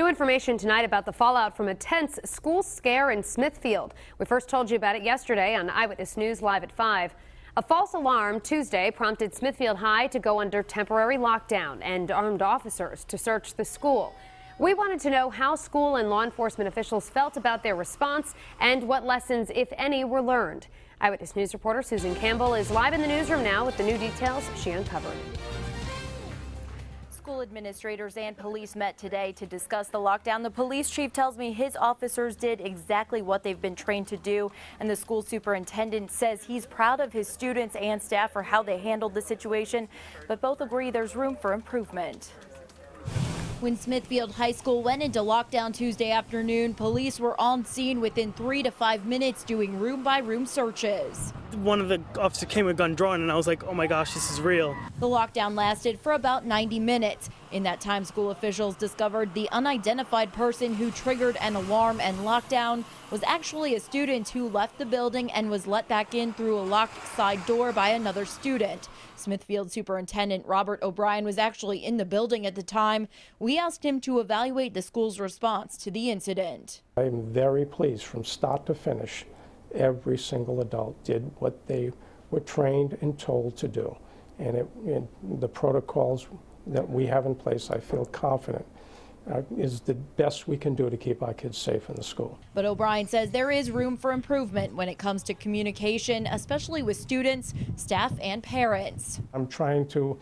New information tonight about the fallout from a tense school scare in Smithfield. We first told you about it yesterday on Eyewitness News Live at 5. A false alarm Tuesday prompted Smithfield High to go under temporary lockdown and armed officers to search the school. We wanted to know how school and law enforcement officials felt about their response and what lessons, if any, were learned. Eyewitness News reporter Susan Campbell is live in the newsroom now with the new details she uncovered. School administrators and police met today to discuss the lockdown. The police chief tells me his officers did exactly what they've been trained to do, and the school superintendent says he's proud of his students and staff for how they handled the situation, but both agree there's room for improvement. When Smithfield High School went into lockdown Tuesday afternoon, police were on scene within three to five minutes doing room by room searches. One of the officers came with a gun drawn, and I was like, oh my gosh, this is real. The lockdown lasted for about 90 minutes. In that time, school officials discovered the unidentified person who triggered an alarm and lockdown was actually a student who left the building and was let back in through a locked side door by another student. Smithfield Superintendent Robert O'Brien was actually in the building at the time. We asked him to evaluate the school's response to the incident. I'm very pleased from start to finish. Every single adult did what they were trained and told to do. And, it, the protocols that we have in place, I feel confident uh, is the best we can do to keep our kids safe in the school. But O'Brien says there is room for improvement when it comes to communication, especially with students, staff, and parents. I'm trying to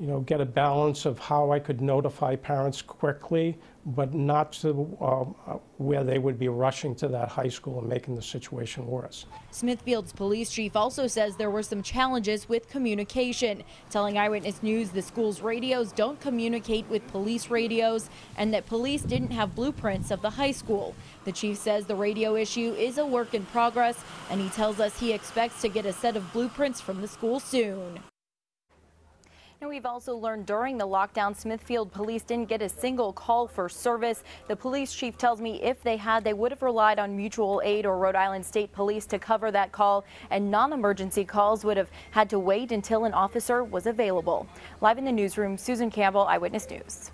you know, get a balance of how I could notify parents quickly, but not to uh, where they would be rushing to that high school and making the situation worse. Smithfield's police chief also says there were some challenges with communication, telling Eyewitness News the school's radios don't communicate with police radios and that police didn't have blueprints of the high school. The chief says the radio issue is a work in progress, and he tells us he expects to get a set of blueprints from the school soon. Now, we've also learned during the lockdown, Smithfield police didn't get a single call for service. The police chief tells me if they had, they would have relied on mutual aid or Rhode Island State Police to cover that call, and non-emergency calls would have had to wait until an officer was available. Live in the newsroom, Susan Campbell, Eyewitness News.